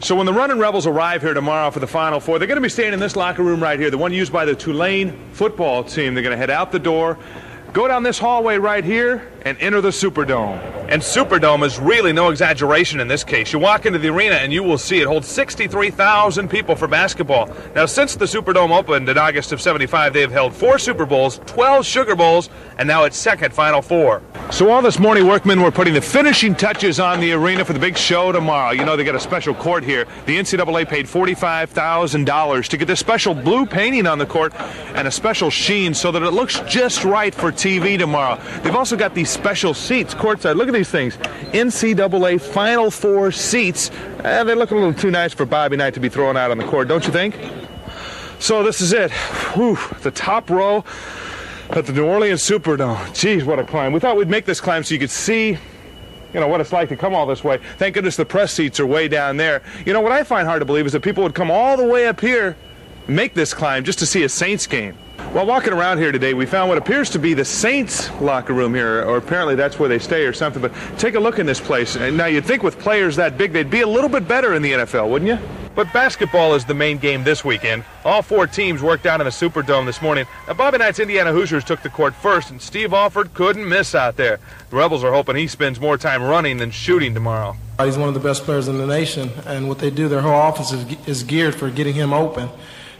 So when the running Rebels arrive here tomorrow for the Final Four, they're going to be staying in this locker room right here, the one used by the Tulane football team. They're going to head out the door, go down this hallway right here, and enter the Superdome. And Superdome is really no exaggeration in this case. You walk into the arena and you will see it holds 63,000 people for basketball. Now, since the Superdome opened in August of 75, they have held four Super Bowls, 12 Sugar Bowls, and now its second Final Four. So all this morning, workmen were putting the finishing touches on the arena for the big show tomorrow. You know, they got a special court here. The NCAA paid $45,000 to get this special blue painting on the court and a special sheen so that it looks just right for TV tomorrow. They've also got these special seats courtside. Look at these things. NCAA Final Four seats. Eh, they look a little too nice for Bobby Knight to be thrown out on the court, don't you think? So this is it. Whew, the top row at the New Orleans Superdome. Geez, what a climb. We thought we'd make this climb so you could see, you know, what it's like to come all this way. Thank goodness the press seats are way down there. You know, what I find hard to believe is that people would come all the way up here, make this climb just to see a Saints game. While walking around here today, we found what appears to be the Saints locker room here, or apparently that's where they stay or something. But take a look in this place. Now, you'd think with players that big, they'd be a little bit better in the NFL, wouldn't you? But basketball is the main game this weekend. All four teams worked out in the Superdome this morning. Now, Bobby Knight's Indiana Hoosiers took the court first, and Steve Alford couldn't miss out there. The Rebels are hoping he spends more time running than shooting tomorrow. He's one of the best players in the nation, and what they do, their whole offense is, is geared for getting him open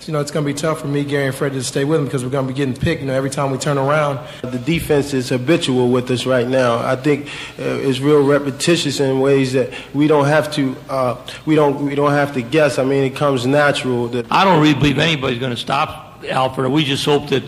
you know, it's going to be tough for me, Gary, and Freddie to stay with him because we're going to be getting picked, you know, every time we turn around. The defense is habitual with us right now. I think uh, it's real repetitious in ways that we don't have to, uh, we don't, we don't have to guess. I mean, it comes natural. That I don't really believe anybody's going to stop Alford. We just hope that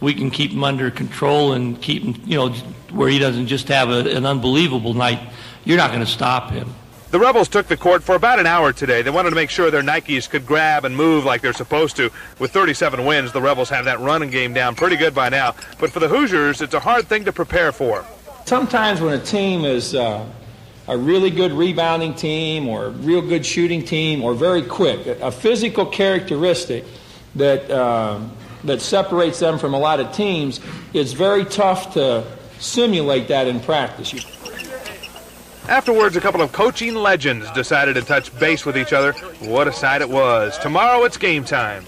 we can keep him under control and keep him, you know, where he doesn't just have a, an unbelievable night. You're not going to stop him. The Rebels took the court for about an hour today. They wanted to make sure their Nikes could grab and move like they're supposed to. With 37 wins, the Rebels have that running game down pretty good by now. But for the Hoosiers, it's a hard thing to prepare for. Sometimes when a team is uh, a really good rebounding team or a real good shooting team or very quick, a physical characteristic that, uh, that separates them from a lot of teams, it's very tough to simulate that in practice. Afterwards, a couple of coaching legends decided to touch base with each other. What a sight it was. Tomorrow it's game time.